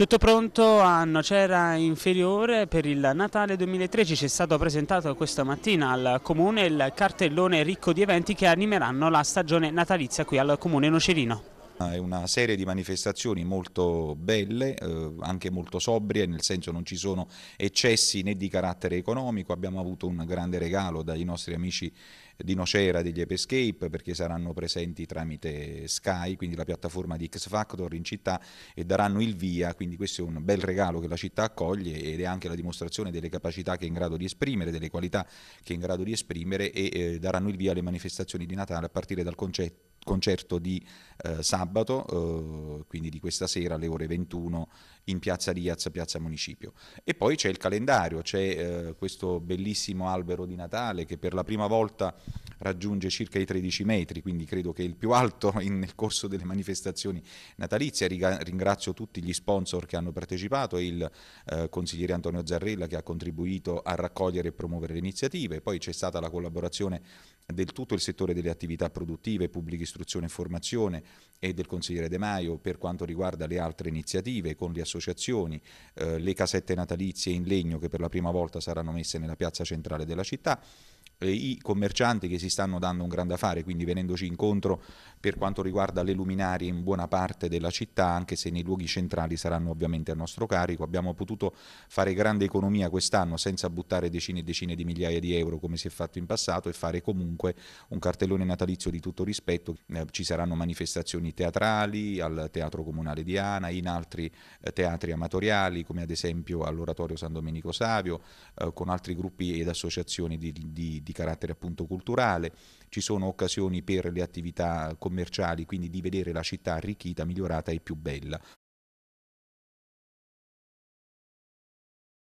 Tutto pronto a Nocera Inferiore per il Natale 2013 ci è stato presentato questa mattina al Comune il cartellone ricco di eventi che animeranno la stagione natalizia qui al Comune Nocerino. È una serie di manifestazioni molto belle, eh, anche molto sobrie, nel senso non ci sono eccessi né di carattere economico, abbiamo avuto un grande regalo dai nostri amici di Nocera degli Epescape perché saranno presenti tramite Sky, quindi la piattaforma di X Factor in città e daranno il via, quindi questo è un bel regalo che la città accoglie ed è anche la dimostrazione delle capacità che è in grado di esprimere, delle qualità che è in grado di esprimere e eh, daranno il via alle manifestazioni di Natale a partire dal concetto concerto di eh, sabato, eh, quindi di questa sera alle ore 21 in piazza Riaz, piazza Municipio. E poi c'è il calendario, c'è eh, questo bellissimo albero di Natale che per la prima volta raggiunge circa i 13 metri, quindi credo che è il più alto in, nel corso delle manifestazioni natalizie. Riga, ringrazio tutti gli sponsor che hanno partecipato e il eh, consigliere Antonio Zarrella che ha contribuito a raccogliere e promuovere le iniziative. Poi c'è stata la collaborazione del tutto il settore delle attività produttive, pubblica istruzione e formazione e del consigliere De Maio per quanto riguarda le altre iniziative con le associazioni, eh, le casette natalizie in legno che per la prima volta saranno messe nella piazza centrale della città i commercianti che si stanno dando un grande affare, quindi venendoci incontro per quanto riguarda le luminarie in buona parte della città, anche se nei luoghi centrali saranno ovviamente a nostro carico. Abbiamo potuto fare grande economia quest'anno senza buttare decine e decine di migliaia di euro come si è fatto in passato e fare comunque un cartellone natalizio di tutto rispetto. Eh, ci saranno manifestazioni teatrali al Teatro Comunale di Ana, in altri eh, teatri amatoriali come ad esempio all'Oratorio San Domenico Savio, eh, con altri gruppi ed associazioni di, di, di carattere appunto culturale, ci sono occasioni per le attività commerciali, quindi di vedere la città arricchita, migliorata e più bella.